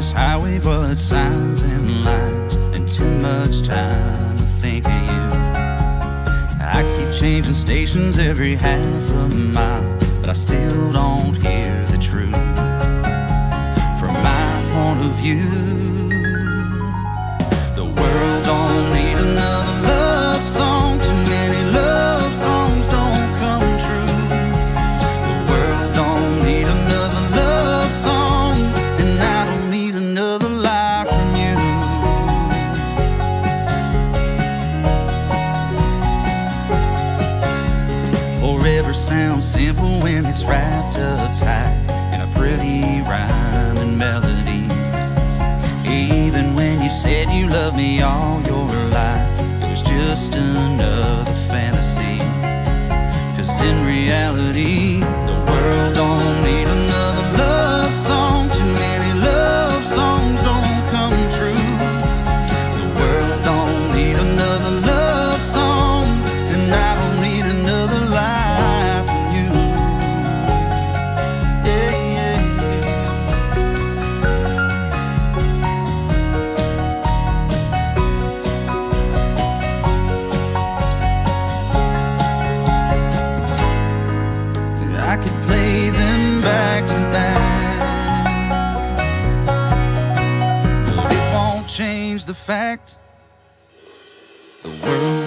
this highway but signs and lines and too much time to think of you. I keep changing stations every half a mile, but I still don't hear the truth. From my point of view, Forever sounds simple when it's wrapped up tight in a pretty rhyme and melody. Even when you said you loved me all your life, it was just another fantasy. Cause in reality, could play them back to back. But it won't change the fact the world